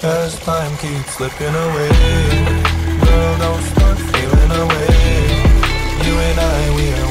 Cause time keeps slipping away. Girl, don't start feeling away. You and I, we are